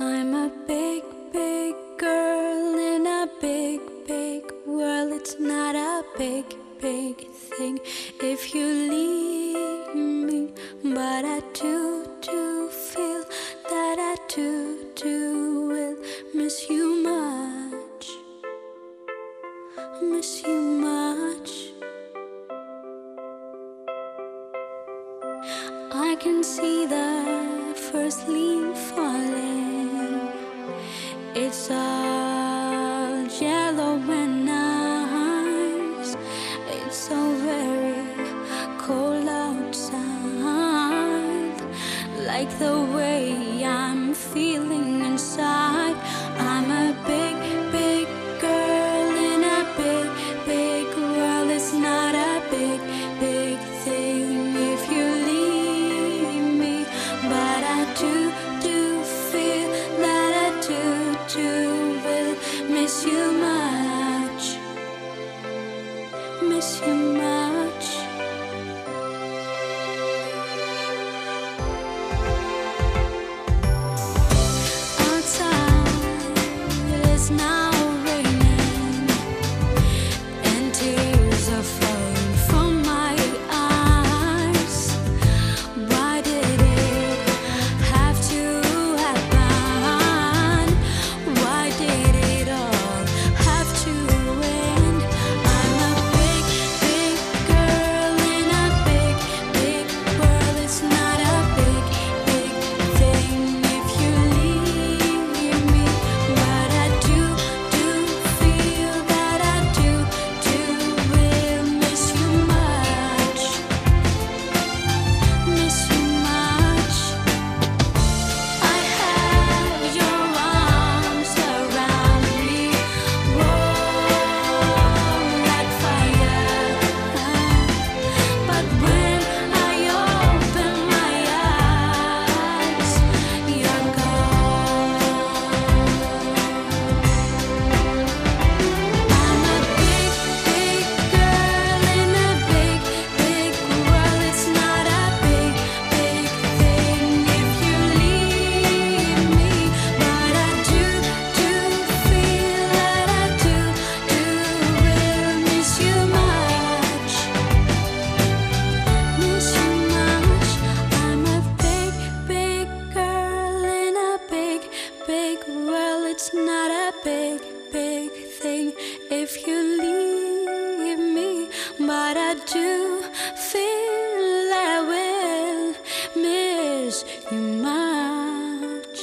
I'm a big, big girl in a big, big world. It's not a big, big thing if you leave me. But I do, do feel that I do, do will miss you much. Miss you much. I can see the first leaf. It's all yellow and nice. It's so very cold outside. Like the way I'm feeling. will miss you much, miss you much. if you leave me, but I do feel I will miss you much.